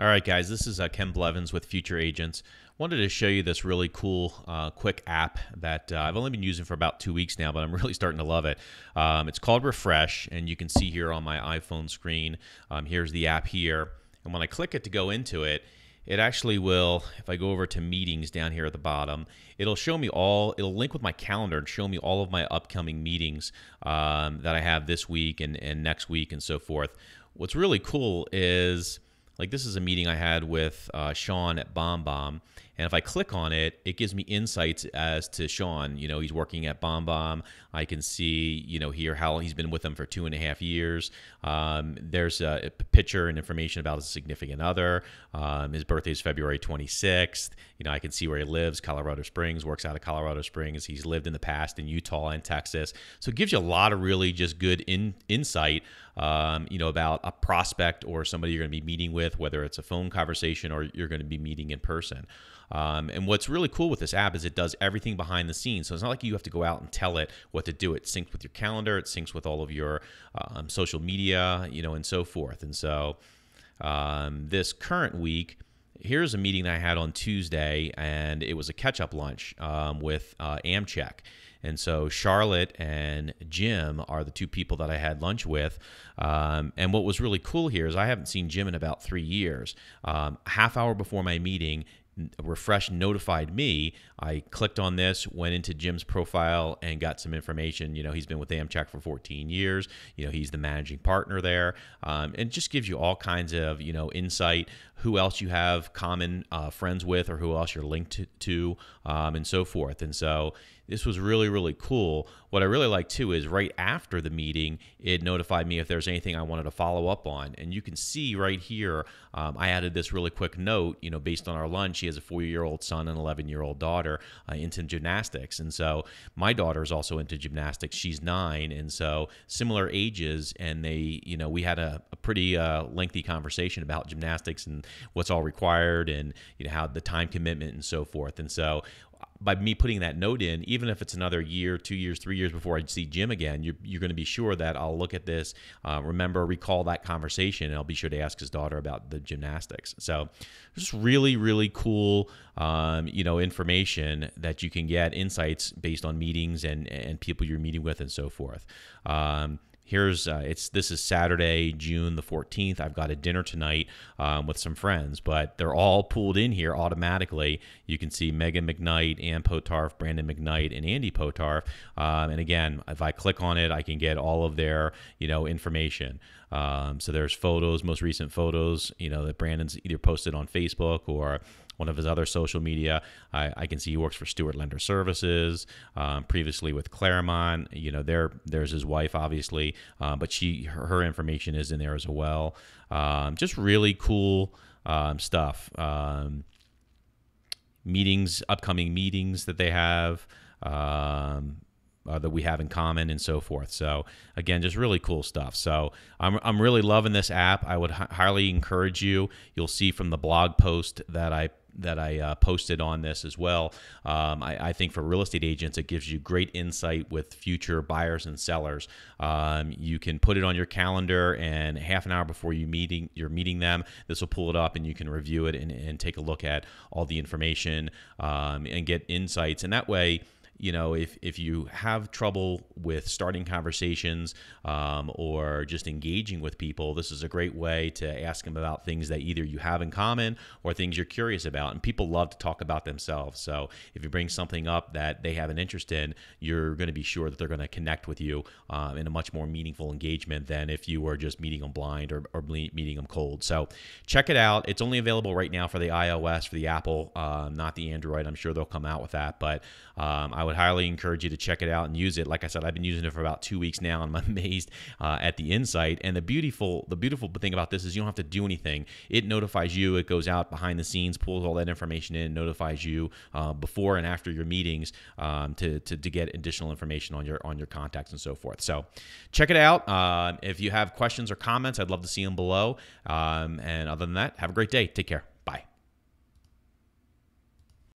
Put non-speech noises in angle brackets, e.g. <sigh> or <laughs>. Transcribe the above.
All right, guys, this is uh, Ken Blevins with Future Agents. Wanted to show you this really cool, uh, quick app that uh, I've only been using for about two weeks now, but I'm <laughs> really starting to love it. Um, it's called Refresh, and you can see here on my iPhone screen. Um, here's the app here, and when I click it to go into it, it actually will, if I go over to meetings down here at the bottom, it'll show me all, it'll link with my calendar and show me all of my upcoming meetings um, that I have this week and, and next week and so forth. What's really cool is like this is a meeting I had with uh, Sean at BombBomb, and if I click on it, it gives me insights as to Sean. You know, he's working at BombBomb. I can see, you know, here how he's been with them for two and a half years. Um, there's a, a, picture and information about his significant other. Um, his birthday is February 26th. You know, I can see where he lives, Colorado Springs, works out of Colorado Springs. He's lived in the past in Utah and Texas. So it gives you a lot of really just good in, insight, um, you know, about a prospect or somebody you're going to be meeting with, whether it's a phone conversation or you're going to be meeting in person. Um, and what's really cool with this app is it does everything behind the scenes. So it's not like you have to go out and tell it what to do. It syncs with your calendar, it syncs with all of your um, social media, you know, and so forth. And so um, this current week, here's a meeting that I had on Tuesday, and it was a catch up lunch um, with uh, Amcheck. And so Charlotte and Jim are the two people that I had lunch with. Um, and what was really cool here is I haven't seen Jim in about three years. Um, half hour before my meeting, refresh notified me. I clicked on this went into jim's profile and got some information. You know he's been with amcheck for 14 years. You know he's the managing partner there. Um, and just gives you all kinds of you know insight who else you have common uh, friends with or who else you're linked to, um, and so forth. And so this was really really cool. What i really like too is right after the meeting it notified me if there's anything i wanted to follow up on. And you can see right here um, i added this really quick note you know based on our lunch has a four year old son and 11 year old daughter uh, into gymnastics. And so my daughter is also into gymnastics. She's nine. And so similar ages and they you know we had a, a pretty uh, lengthy conversation about gymnastics and what's all required and you know how the time commitment and so forth. And so by me putting that note in, even if it's another year, two years, three years before I see Jim again, you're, you're going to be sure that I'll look at this, uh, remember, recall that conversation, and I'll be sure to ask his daughter about the gymnastics. So, just really, really cool, um, you know, information that you can get, insights based on meetings and and people you're meeting with, and so forth. Um, here's uh, it's this is Saturday, June the 14th. I've got a dinner tonight um, with some friends, but they're all pulled in here automatically. You can see Megan McKnight, Ann Potarf, Brandon McKnight, and Andy Potarf. Um, and again, if I click on it, I can get all of their you know information. Um, so there's photos, most recent photos, you know that Brandon's either posted on Facebook or one of his other social media. I, I can see he works for Stewart Lender Services, um, previously with Claremont. You know, there there's his wife, obviously, uh, but she her, her, information is in there as well. Um, just really cool um, stuff. Um, meetings, upcoming meetings that they have. Um, uh, that we have in common and so forth. So again, just really cool stuff. So I'm, I'm really loving this app. I would h- highly encourage you. You'll see from the blog post that I that I uh, posted on this as well. Um, I, I, think for real estate agents, it gives you great insight with future buyers and sellers. Um, you can put it on your calendar, and half an hour before you meeting you're meeting them, this will pull it up, and you can review it and, and take a look at all the information um, and get insights. And that way you know, if, if you have trouble with starting conversations um, or just engaging with people, this is a great way to ask them about things that either you have in common or things you're curious about. And people love to talk about themselves. So if you bring something up that they have an interest in, you're going to be sure that they're going to connect with you um, in a much more meaningful engagement than if you were just meeting them blind or, or meeting them cold. So check it out. It's only available right now for the iOS, for the Apple, uh, not the Android. I'm sure they'll come out with that. But um, I would highly encourage you to check it out and use it. Like I said, I've been using it for about two weeks now, and I'm <laughs> amazed uh, at the insight. And the beautiful, the beautiful thing about this is you don't have to do anything. It notifies you. It goes out behind the scenes, pulls all that information in, notifies you uh, before and after your meetings um, to, to, to get additional information on your on your contacts and so forth. So check it out. Uh, if you have questions or comments, I'd love to see them below. Um, and other than that, have a great day. Take care.